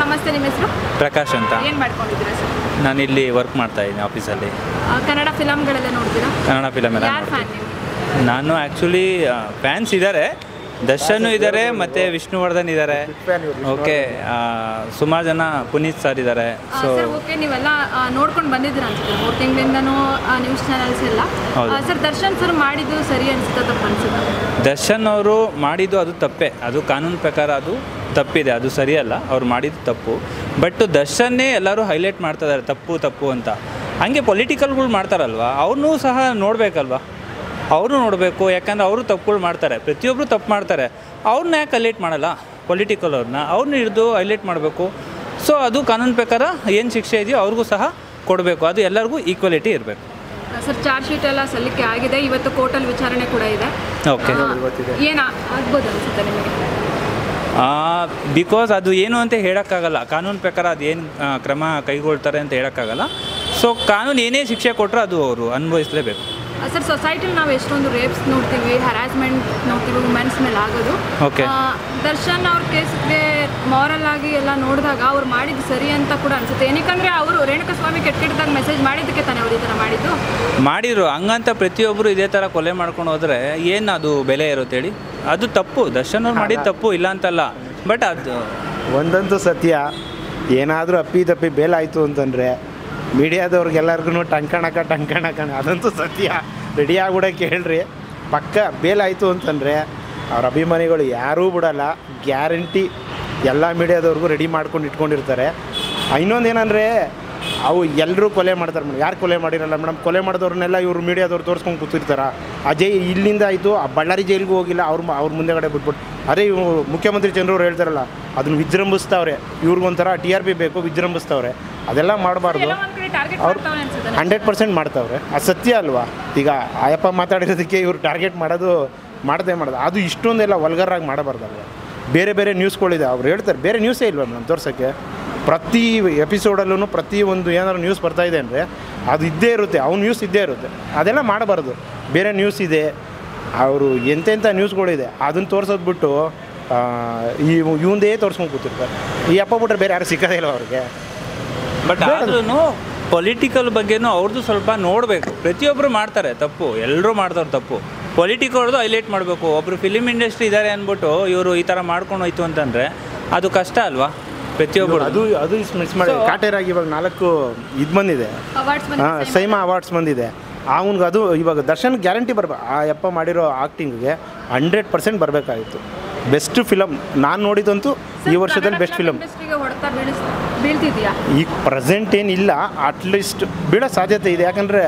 ನಮಸ್ತೆ ನಿಮ್ಮ ಹೆಸರು? ಪ್ರಕಾಶ್ ಅಂತ. ಏನು ಮಾಡ್ಕೊಂಡಿದ್ದೀರಾ ಸರ್? ನಾನು ಇಲ್ಲಿ ವರ್ಕ್ ಮಾಡ್ತಾ ಇದ್ದೀನಿ ಆಫೀಸಲ್ಲಿ ಕನ್ನಡ ಫಿಲಮ್ಗಳೆಲ್ಲ ನೋಡ್ತೀರಾ? ಕನ್ನಡ ಫಿಲಮ್ ಎಲ್ಲ ಯಾರು. ಫ್ಯಾನ್ ನೀವು ನಾನು ಆ್ಯಕ್ಚುಲಿ ಫ್ಯಾನ್ಸ್ ಇದ್ದಾರೆ ದರ್ಶನ್ ಇದ್ದಾರೆ ಮತ್ತು ವಿಷ್ಣುವರ್ಧನ್ ಇದ್ದಾರೆ ಓಕೆ ಸುಮಾರು ಜನ ಪುನೀತ್ ಸರ್ ಇದ್ದಾರೆ ಸೊ ಸರ್ ಓಕೆ ನೀವೆಲ್ಲ ಆ, ನೋಡ್ಕೊಂಡು ಬಂದಿದ್ದೀರಾ ಅನ್ಸುತ್ತೆ. ಮೂರು ತಿಂಗಳಿಂದನೂ ನ್ಯೂಸ್ ಚಾನಲ್ಸ್ ಎಲ್ಲ. ಹೌದು. ಆ, ಸರ್ ದರ್ಶನ್ ಸರ್ ಮಾಡಿದ್ದು ಸರಿ ಅನ್ಸುತ್ತೆ ತಪ್ಪು ಅನ್ಸುತ್ತೆ? ದರ್ಶನ್ ಅವರು ಮಾಡಿದ್ದು ಅದು ತಪ್ಪೇ. ಅದು ಕಾನೂನು ಪ್ರಕಾರ ಅದು ತಪ್ಪಿದೆ ಅದು ಸರಿಯಲ್ಲ ಅವ್ರು ಮಾಡಿದ್ದು ತಪ್ಪು. ಬಟ್ ದರ್ಶನ್ನೇ ಎಲ್ಲರೂ ಹೈಲೈಟ್ ಮಾಡ್ತಾ ಇದ್ದಾರೆ ತಪ್ಪು ತಪ್ಪು ಅಂತ. ಹಂಗೆ ಪೊಲಿಟಿಕಲ್ಗಳು ಮಾಡ್ತಾರಲ್ವ? ಅವ್ರನ್ನೂ ಸಹ ನೋಡಬೇಕಲ್ವಾ? ಅವರು ನೋಡಬೇಕು ಯಾಕಂದರೆ ಅವರು ತಪ್ಪುಗಳು ಮಾಡ್ತಾರೆ. ಪ್ರತಿಯೊಬ್ಬರು ತಪ್ಪು ಮಾಡ್ತಾರೆ. ಅವ್ರನ್ನ ಯಾಕೆ ಹೈಲೈಟ್ ಮಾಡಲ್ಲ? ಪೊಲಿಟಿಕಲ್ ಅವ್ರನ್ನ ಅವ್ರನ್ನ ಹಿಡಿದು ಹೈಲೈಟ್ ಮಾಡಬೇಕು. ಸೊ ಅದು ಕಾನೂನು ಪ್ರಕಾರ ಏನು ಶಿಕ್ಷೆ ಇದೆಯೋ ಅವ್ರಿಗೂ ಸಹ ಕೊಡಬೇಕು. ಅದು ಎಲ್ಲರಿಗೂ ಈಕ್ವಾಲಿಟಿ ಇರಬೇಕು. ಸರ್ ಚಾರ್ಜ್ ಶೀಟ್ ಎಲ್ಲ ಸಲ್ಲಿಕೆ ಆಗಿದೆ. ಇವತ್ತು ಕೋರ್ಟಲ್ಲಿ ವಿಚಾರಣೆ ಕೂಡ ಇದೆ. ಓಕೆ ಏನು ಆಗ್ಬೋದು ಅನ್ಸುತ್ತೆ ನಿಮಗೆ? ಬಿಕಾಸ್ ಅದು ಏನು ಅಂತ ಹೇಳೋಕ್ಕಾಗಲ್ಲ. ಕಾನೂನು ಪ್ರಕಾರ ಅದು ಏನು ಕ್ರಮ ಕೈಗೊಳ್ತಾರೆ ಅಂತ ಹೇಳೋಕ್ಕಾಗಲ್ಲ. ಸೊ ಕಾನೂನು ಏನೇ ಶಿಕ್ಷೆ ಕೊಟ್ಟರು ಅದು ಅವರು ಅನುಭವಿಸಲೇಬೇಕು. ಸರ್ ಸೊಸೈಟಿಲಿ ನಾವು ಎಷ್ಟೊಂದು ರೇಪ್ಸ್ ನೋಡ್ತೀವಿ ಹರಾಸ್ಮೆಂಟ್ ನೋಡ್ತೀವಿ ವುಮೆನ್ಸ್ ಮೇಲೆ ಆಗೋದು. ದರ್ಶನ್ ಅವ್ರ ಕೇಸ್ಗೆ ಮಾರಲ್ ಆಗಿ ಎಲ್ಲ ನೋಡಿದಾಗ ಅವ್ರು ಮಾಡಿದ್ದು ಸರಿ ಅಂತ ಕೂಡ ಅನ್ಸುತ್ತೆ. ಏನಕ್ಕಂದ್ರೆ ಅವರು ರೇಣುಕಸ್ವಾಮಿ ಕೆಟ್ಟ ಕೆಟ್ಟದಾಗ ಮೆಸೇಜ್ ಮಾಡಿದ್ದಕ್ಕೆ ತಾನೇ ಅವ್ರು ಈ ಥರ ಮಾಡಿದ್ದು. ಮಾಡಿದ್ರು. ಹಂಗಂತ ಪ್ರತಿಯೊಬ್ಬರು ಇದೇ ಥರ ಕೊಲೆ ಮಾಡ್ಕೊಂಡು ಹೋದರೆ ಏನು ಅದು ಬೆಲೆ ಇರುತ್ತೆ ಹೇಳಿ? ಅದು ತಪ್ಪು. ದರ್ಶನ್ ಅವ್ರು ಮಾಡಿದ ತಪ್ಪು ಇಲ್ಲ ಅಂತಲ್ಲ. ಬಟ್ ಅದು ಒಂದಂತೂ ಸತ್ಯ. ಏನಾದರೂ ಅಪ್ಪಿ ತಪ್ಪಿ ಬೇಲಾಯಿತು ಅಂತಂದರೆ ಮೀಡಿಯಾದವ್ರಿಗೆಲ್ಲರಿಗೂ ಟಂಕಣಕ ಟಂಕಣಕ, ಅದಂತೂ ಸತ್ಯ. ರೆಡಿ ಆಗ್ಬಿಡಕ್ಕೆ ಹೇಳ್ರಿ. ಪಕ್ಕ ಬೇಲಾಯಿತು ಅಂತಂದರೆ ಅವ್ರ ಅಭಿಮಾನಿಗಳು ಯಾರೂ ಬಿಡಲ್ಲ. ಗ್ಯಾರಂಟಿ ಎಲ್ಲ ಮೀಡಿಯಾದವ್ರಿಗೂ ರೆಡಿ ಮಾಡ್ಕೊಂಡು ಇಟ್ಕೊಂಡಿರ್ತಾರೆ. ಇನ್ನೊಂದು ಏನಂದರೆ, ಅವು ಎಲ್ಲರೂ ಕೊಲೆ ಮಾಡ್ತಾರೆ ಮೇಡಮ್. ಯಾರು ಕೊಲೆ ಮಾಡಿರಲ್ಲ ಮೇಡಮ್? ಕೊಲೆ ಮಾಡಿದವ್ರನ್ನೆಲ್ಲ ಇವರು ಮೀಡಿಯಾದವ್ರು ತೋರಿಸ್ಕೊಂಡು ಕೂತಿರ್ತಾರೆ. ಅಜಯ್ ಇಲ್ಲಿಂದ ಆಯಿತು, ಆ ಬಳ್ಳಾರಿ ಜೈಲಿಗೂ ಹೋಗಿಲ್ಲ, ಅವ್ರ ಅವ್ರ ಮುಂದೆಗಡೆ ಬಿಟ್ಬಿಟ್ಟು ಅದೇ ಇವು ಮುಖ್ಯಮಂತ್ರಿ ಚಂದ್ರವ್ರು ಹೇಳ್ತಾರಲ್ಲ, ಅದನ್ನು ವಿಜೃಂಭಿಸ್ತಾವ್ರೆ. ಇವ್ರಿಗೊಂಥರ ಟಿ ಆರ್ ಪಿ ಬೇಕು, ವಿಜೃಂಭಿಸ್ತಾವ್ರೆ. ಅದೆಲ್ಲ ಮಾಡಬಾರ್ದು. ಅವ್ರು ಅನ್ಸುತ್ತೆ ಹಂಡ್ರೆಡ್ ಪರ್ಸೆಂಟ್ ಮಾಡ್ತಾವ್ರೆ. ಅದು ಸತ್ಯ ಅಲ್ವಾ? ಈಗ ಆಯಪ್ಪ ಮಾತಾಡಿರೋದಕ್ಕೆ ಇವ್ರು ಟಾರ್ಗೆಟ್ ಮಾಡೋದು ಮಾಡದೆ ಮಾಡೋದು. ಅದು ಇಷ್ಟೊಂದೆಲ್ಲ ವಲ್ಗರಾಗಿ ಮಾಡಬಾರ್ದಲ್ವ? ಬೇರೆ ಬೇರೆ ನ್ಯೂಸ್ಗಳಿದೆ ಅವ್ರು ಹೇಳ್ತಾರೆ. ಬೇರೆ ನ್ಯೂಸೇ ಇಲ್ವಾ ಮೇಡಮ್ ತೋರ್ಸೋಕ್ಕೆ? ಪ್ರತಿ ಎಪಿಸೋಡಲ್ಲೂ ಪ್ರತಿ ಒಂದು ಏನಾದ್ರು ನ್ಯೂಸ್ ಬರ್ತಾ ಇದೆ ಅಂದರೆ ಅದು ಇದ್ದೇ ಇರುತ್ತೆ. ಅವ್ನ ನ್ಯೂಸ್ ಇದ್ದೇ ಇರುತ್ತೆ. ಅದೆಲ್ಲ ಮಾಡಬಾರ್ದು. ಬೇರೆ ನ್ಯೂಸ್ ಇದೆ. ಅವರು ಎಂತೆಂಥ ನ್ಯೂಸ್ಗಳಿದೆ ಅದನ್ನು ತೋರ್ಸೋದು ಬಿಟ್ಟು ಈ ಇವಂದೇ ತೋರಿಸ್ಕೊಂಡು ಕೂತಿರ್ತಾರೆ. ಈ ಅಪ್ಪ ಬಿಟ್ಟರೆ ಬೇರೆ ಯಾರು ಸಿಕ್ಕೋದೇ ಇಲ್ಲ ಅವ್ರಿಗೆ. ಬಟ್ ಆದ್ರೂ ಪೊಲಿಟಿಕಲ್ ಬಗ್ಗೆನೂ ಅವ್ರದ್ದು ಸ್ವಲ್ಪ ನೋಡಬೇಕು. ಪ್ರತಿಯೊಬ್ಬರು ಮಾಡ್ತಾರೆ ತಪ್ಪು. ಎಲ್ಲರೂ ಮಾಡ್ತಾರೆ ತಪ್ಪು. ಪೊಲಿಟಿಕಲ್ದು ಹೈಲೈಟ್ ಮಾಡಬೇಕು. ಒಬ್ಬರು ಫಿಲಿಮ್ ಇಂಡಸ್ಟ್ರಿ ಇದ್ದಾರೆ ಅಂದ್ಬಿಟ್ಟು ಇವರು ಈ ಥರ ಮಾಡ್ಕೊಂಡು ಹೋಯ್ತು ಅಂತಂದರೆ ಅದು ಕಷ್ಟ ಅಲ್ವಾ? ಪ್ರತಿಯೊಬ್ಬರು ಅದು ಅದು ಮಿಸ್ ಮಾಡಿ. ಕಾಟೇರಾಗಿ ಇವಾಗ ನಾಲ್ಕು ಇದು ಬಂದಿದೆ. ಸೈಮಾ ಅವಾರ್ಡ್ಸ್ ಬಂದಿದೆ. ಅವನಿಗೆ ಅದು ಇವಾಗ ದರ್ಶನ್ ಗ್ಯಾರಂಟಿ ಬರ್ಬೇಕು ಆ ಯಪ್ಪ ಮಾಡಿರೋ ಆ್ಯಕ್ಟಿಂಗ್ಗೆ ಹಂಡ್ರೆಡ್ ಪರ್ಸೆಂಟ್ ಬರಬೇಕಾಗಿತ್ತು ಬೆಸ್ಟ್ ಫಿಲಮ್ ನಾನು ನೋಡಿದಂತೂ ಈ ವರ್ಷದಲ್ಲಿ ಬೆಸ್ಟ್ ಫಿಲಮ್ ಬೀಳ್ತಿದ್ಯಾ? ಈಗ ಪ್ರೆಸೆಂಟ್ ಏನಿಲ್ಲ ಅಟ್ಲೀಸ್ಟ್ ಬೀಳೋ ಸಾಧ್ಯತೆ ಇದೆ. ಯಾಕಂದರೆ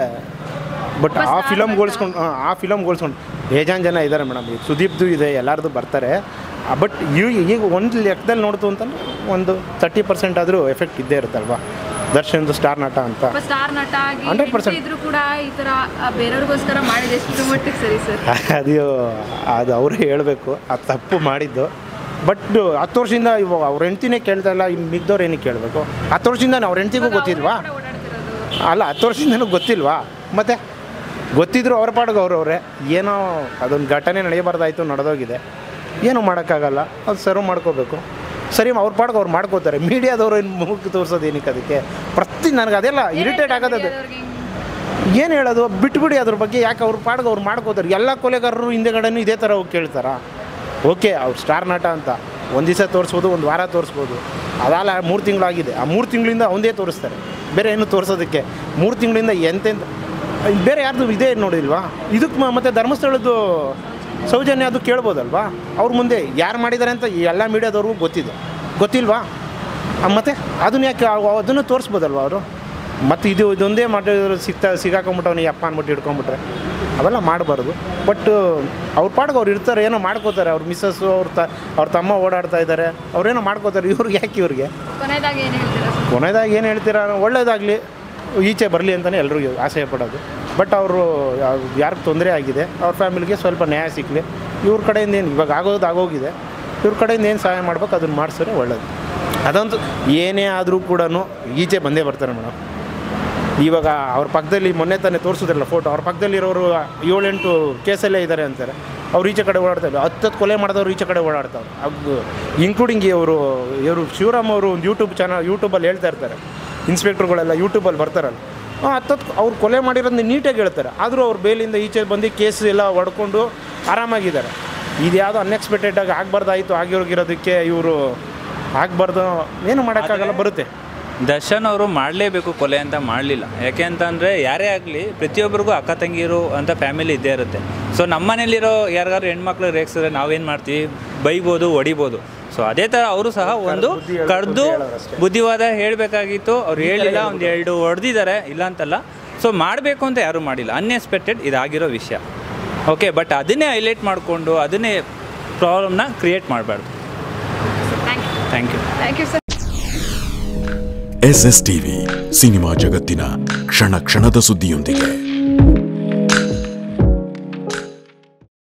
ಬಟ್ ಆ ಫಿಲಮ್ ಗೋಳಿಸ್ಕೊಂಡು ಗೋಲ್ಸ್ಕೊಂಡು ಆ ಫಿಲಮ್ ಗೋಲ್ಸ್ಕೊಂಡು ಬೇಜಾನ್ ಜನ ಇದ್ದಾರೆ ಮೇಡಮ್. ಈಗ ಸುದೀಪ್ದು ಇದೆ ಎಲ್ಲರದು ಬರ್ತಾರೆ. ಬಟ್ ಈಗ ಒಂದು ಲೆಕ್ಕದಲ್ಲಿ ನೋಡ್ತು ಅಂತಂದ್ರೆ ಒಂದು ತರ್ಟಿ ಪರ್ಸೆಂಟ್ ಆದರೂ ಎಫೆಕ್ಟ್ ಇದ್ದೇ ಇರುತ್ತಲ್ವಾ? ದರ್ಶನ್ದು ಸ್ಟಾರ್ ನಟ ಅಂತ. ಸ್ಟಾರ್ ನಟ ಆಗಿ 100% ಹೆಂಡ್ತಿ ಕೂಡ ಈ ತರ ಆ, ಬೇರೆಯವ್ರಿಗೋಸ್ಕರ ಮಾಡಿದ. ಎಷ್ಟು ಮಟ್ಟಿಗೆ ಸರಿ ಸರ್ ಅದು ಅದು ಅವರೇ ಹೇಳಬೇಕು. ಅದು ತಪ್ಪು ಮಾಡಿದ್ದು. ಬಟ್ ಹತ್ತು ವರ್ಷದಿಂದ ಇವಾಗ ಅವ್ರ ಹೆಂಡ್ತಿನೇ ಕೇಳ್ತಾ ಇಲ್ಲ. ಇನ್ನು ಮಿಗ್ದವ್ರು ಏನಕ್ಕೆ ಕೇಳಬೇಕು? ಹತ್ತು ವರ್ಷದಿಂದ ಅವ್ರ ಹೆಂಡ್ತಿಗೂ ಗೊತ್ತಿಲ್ವಾ? ಅಲ್ಲ ಹತ್ತು ವರ್ಷದಿಂದನೂ ಗೊತ್ತಿಲ್ವಾ? ಮತ್ತೆ ಗೊತ್ತಿದ್ರು ಅವ್ರ ಪಾಡಿಗೆ ಅವ್ರವ್ರೆ. ಏನೋ ಅದೊಂದು ಘಟನೆ ನಡೆಯಬಾರ್ದಾಯ್ತು ನಡೆದೋಗಿದೆ. ಏನೂ ಮಾಡೋಕ್ಕಾಗಲ್ಲ. ಅದು ಸರ್ವ್ ಮಾಡ್ಕೋಬೇಕು. ಸರಿ ಅವ್ರ ಪಾಡ್ಗೆ ಅವ್ರು ಮಾಡ್ಕೋತಾರೆ. ಮೀಡಿಯಾದವರು ಏನು ಮುಖಕ್ಕೆ ತೋರಿಸೋದು ಏನಕ್ಕೆ ಅದಕ್ಕೆ? ಪ್ರತಿ ನನಗೆ ಅದೆಲ್ಲ ಇರಿಟೇಟ್ ಆಗೋದದು ಅದು. ಏನು ಹೇಳೋದು? ಬಿಟ್ಬಿಡಿ ಅದ್ರ ಬಗ್ಗೆ ಯಾಕೆ ಅವ್ರ ಪಾಡ್ಗೆ ಅವ್ರು ಮಾಡ್ಕೋತಾರೆ? ಎಲ್ಲ ಕೊಲೆಗಾರರು ಹಿಂದೆಗಡೆನೂ ಇದೇ ಥರ ಹೋಗಿ ಕೇಳ್ತಾರಾ? ಓಕೆ ಅವ್ರು ಸ್ಟಾರ್ ನಟ ಅಂತ. ಒಂದು ದಿವಸ ತೋರಿಸ್ಬೋದು ಒಂದು ವಾರ ತೋರಿಸ್ಬೋದು. ಅದಲ್ಲ ಮೂರು ತಿಂಗಳಾಗಿದೆ ಆ ಮೂರು ತಿಂಗಳಿಂದ ಒಂದೇ ತೋರಿಸ್ತಾರೆ. ಬೇರೆ ಏನು ತೋರಿಸೋದಕ್ಕೆ? ಮೂರು ತಿಂಗಳಿಂದ ಎಂತೆಂತ ಬೇರೆ ಯಾರ್ದು ಇದೇ ನೋಡಿಲ್ವಾ? ಇದಕ್ಕೆ ಮತ್ತೆ ಧರ್ಮಸ್ಥಳದ್ದು ಸೌಜನ್ಯ ಅದು ಕೇಳ್ಬೋದಲ್ವಾ? ಅವ್ರ ಮುಂದೆ ಯಾರು ಮಾಡಿದ್ದಾರೆ ಅಂತ ಎಲ್ಲ ಮೀಡಿಯಾದವ್ರಿಗೂ ಗೊತ್ತಿದೆ. ಗೊತ್ತಿಲ್ವಾ? ಮತ್ತು ಅದನ್ನ ಯಾಕೆ ಅದನ್ನು ತೋರಿಸ್ಬೋದಲ್ವ ಅವರು? ಮತ್ತು ಇದು ಇದೊಂದೇ ಮಾಡಿದ್ರು ಸಿಗ್ತಾ ಸಿಗಾಕೊಂಬಿಟ್ಟವನು ಅಪ್ಪ ಅಂದ್ಬಿಟ್ಟು ಹಿಡ್ಕೊಂಬಿಟ್ರೆ ಅವೆಲ್ಲ ಮಾಡಬಾರ್ದು. ಬಟ್ ಅವ್ರ ಪಾಡ್ಗೆ ಅವ್ರು ಇರ್ತಾರೆ ಏನೋ ಮಾಡ್ಕೋತಾರೆ. ಅವ್ರ ಮಿಸ್ಸಸ್ಸು ಅವ್ರ ತ ಅವ್ರ ತಮ್ಮ ಓಡಾಡ್ತಾ ಇದ್ದಾರೆ. ಅವ್ರೇನೋ ಮಾಡ್ಕೋತಾರೆ. ಇವ್ರಿಗೆ ಯಾಕೆ ಇವ್ರಿಗೆ? ಕೊನೆಯದಾಗಿ ಏನು ಹೇಳ್ತೀರಾ? ಒಳ್ಳೆಯದಾಗಲಿ ಏನು ಹೇಳ್ತೀರಾ? ಒಳ್ಳೇದಾಗಲಿ. ಈಚೆ ಬರಲಿ ಅಂತಲೇ ಎಲ್ಲರೂ ಆಸೆ ಪಡೋದು. ಬಟ್ ಅವರು ಯಾರಿಗೆ ತೊಂದರೆ ಆಗಿದೆ. ಅವ್ರ ಫ್ಯಾಮಿಲಿಗೆ ಸ್ವಲ್ಪ ನ್ಯಾಯ ಸಿಕ್ಕಲಿ ಇವ್ರ ಕಡೆಯಿಂದ ಏನು ಇವಾಗ ಆಗೋದು ಆಗೋಗಿದೆ. ಇವ್ರ ಕಡೆಯಿಂದ ಏನು ಸಹಾಯ ಮಾಡ್ಬೇಕು, ಅದನ್ನು ಮಾಡಿಸಿದ್ರೆ ಒಳ್ಳೇದು. ಅದೊಂದು ಏನೇ ಆದರೂ ಕೂಡ ಈಚೆ ಬಂದೇ ಬರ್ತಾರೆ ಮೇಡಮ್. ಇವಾಗ ಅವ್ರ ಪಕ್ಕದಲ್ಲಿ ಮೊನ್ನೆ ತಾನೇ ತೋರಿಸಿದ್ರಲ್ಲ ಫೋಟೋ ಅವ್ರ ಪಕ್ಕದಲ್ಲಿರೋರು ಏಳೆಂಟು ಕೇಸಲ್ಲೇ ಇದ್ದಾರೆ ಅಂತಾರೆ. ಅವ್ರು ಈಚೆ ಕಡೆ ಓಡಾಡ್ತಾರೆ ಹತ್ತತ್ತು ಕೊಲೆ ಮಾಡಿದವ್ರು ಈಚೆ ಕಡೆ ಓಡಾಡ್ತಾರೆ ಅದು ಇನ್ಕ್ಲೂಡಿಂಗ್ ಇವರು ಇವರು ಶಿವರಾಮ್ ಅವರು ಒಂದು ಯೂಟ್ಯೂಬ್ ಚಾನಲ್ ಯೂಟ್ಯೂಬಲ್ಲಿ ಹೇಳ್ತಾ ಇರ್ತಾರೆ. ಇನ್ಸ್ಪೆಕ್ಟ್ರುಗಳೆಲ್ಲ ಯೂಟ್ಯೂಬಲ್ಲಿ ಬರ್ತಾರಲ್ಲ. ಹತ್ತತ್ತು ಅವ್ರು ಕೊಲೆ ಮಾಡಿರೋದನ್ನ ನೀಟಾಗಿ ಹೇಳ್ತಾರೆ? ಆದರೂ ಅವ್ರು ಬೇಲಿಂದ ಈಚೆ ಬಂದು ಕೇಸ್ ಎಲ್ಲ ಹೊಡ್ಕೊಂಡು ಆರಾಮಾಗಿದ್ದಾರೆ. ಇದು ಯಾವುದೋ ಅನ್ಎಕ್ಸ್ಪೆಕ್ಟೆಡಾಗಿ ಆಗಬಾರ್ದಾಯಿತು ಆಗಿರೋಗಿರೋದಕ್ಕೆ ಇವರು ಆಗಬಾರ್ದು. ಏನು ಮಾಡೋಕ್ಕಾಗಲ್ಲ ಬರುತ್ತೆ. ದರ್ಶನ್ ಅವರು ಮಾಡಲೇಬೇಕು ಕೊಲೆ ಅಂತ ಮಾಡಲಿಲ್ಲ. ಯಾಕೆ ಅಂತಂದರೆ ಯಾರೇ ಆಗಲಿ ಪ್ರತಿಯೊಬ್ಬರಿಗೂ ಅಕ್ಕ ತಂಗಿರು ಅಂತ ಫ್ಯಾಮಿಲಿ ಇದ್ದೇ ಇರುತ್ತೆ. ಸೊ ನಮ್ಮ ಮನೇಲಿರೋ ಯಾರಿಗಾದ್ರು ಹೆಣ್ಮಕ್ಳು ರೇಗಿಸಿದ್ರೆ ನಾವೇನು ಮಾಡ್ತೀವಿ? ಬೈಬೋದು ಹೊಡಿಬೋದು. ಸೊ ಅದೇ ಥರ ಅವರು ಸಹ ಒಂದು ಕರೆದು ಕಡ್ದು. ಬುದ್ಧಿವಾದ ಹೇಳಬೇಕಾಗಿತ್ತು. ಅವ್ರು ಹೇಳಿಲ್ಲ ಒಂದು ಎರಡು ಹೊಡೆದಿದ್ದಾರೆ ಇಲ್ಲ ಅಂತಲ್ಲ. ಸೊ ಮಾಡಬೇಕು ಅಂತ ಯಾರೂ ಮಾಡಿಲ್ಲ. ಅನ್ಎಕ್ಸ್ಪೆಕ್ಟೆಡ್ ಇದಾಗಿರೋ ವಿಷಯ. ಓಕೆ ಬಟ್ ಅದನ್ನೇ ಹೈಲೈಟ್ ಮಾಡಿಕೊಂಡು ಅದನ್ನೇ ಪ್ರಾಬ್ಲಮ್ನ ಕ್ರಿಯೇಟ್ ಮಾಡಬಾರ್ದು. Thank you thank you thank you sir S S TV cinema ಜಗತ್ತಿನ ಕ್ಷಣ ಕ್ಷಣದ ಸುದ್ದಿಯೊಂದಿಗೆ.